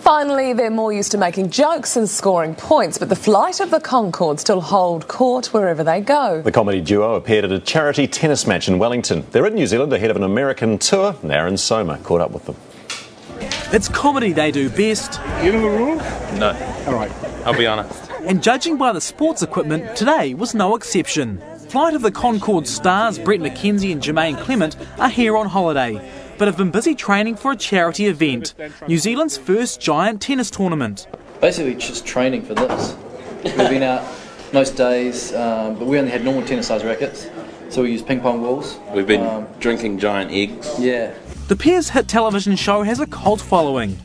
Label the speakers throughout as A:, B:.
A: Finally, they're more used to making jokes and scoring points, but the flight of the Conchords still hold court wherever they go.
B: The comedy duo appeared at a charity tennis match in Wellington. They're in New Zealand ahead of an American tour. Aaron Soma caught up with them.
C: It's comedy they do best.
D: You know the rule?
E: No,
D: All right.
E: I'll be honest.
C: And judging by the sports equipment, today was no exception. Flight of the Conchords stars Bret McKenzie and Jemaine Clement are here on holiday, but have been busy training for a charity event, New Zealand's first giant tennis tournament.
F: Basically, just training for this. We've been out most days, um, but we only had normal tennis size rackets, so we used ping pong balls.
E: We've been
F: Um,
E: drinking giant eggs.
F: yeah.
C: The pair's hit television show has a cult following.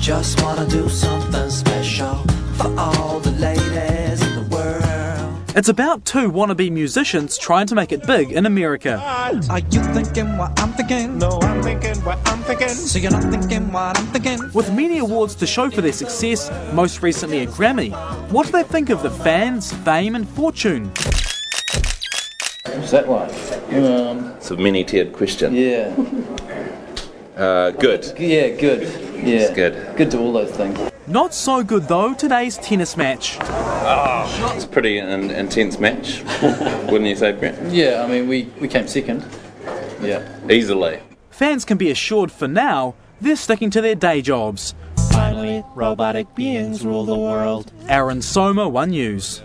G: Just wanna do something special for all the
C: It's about two wannabe musicians trying to make it big in America.
G: Are you thinking what I'm thinking?
D: No, I'm thinking what I'm thinking.
G: So you're not thinking what I'm thinking?
C: With many awards to show for their success, most recently a Grammy, what do they think of the fans, fame, and fortune?
F: What's that like? Um,
E: It's a many tiered question.
F: yeah.
E: Uh, good.
F: Yeah, good. Yeah.
E: It's good.
F: Good to all those things.
C: Not so good though, today's tennis match.
E: Ah, it's a pretty in- intense match, wouldn't you say, Bret?
F: Yeah, I mean, we, we came second. Yeah.
E: Easily.
C: Fans can be assured for now they're sticking to their day jobs.
H: Finally, robotic beings rule the world.
C: Aaron Soma, One News.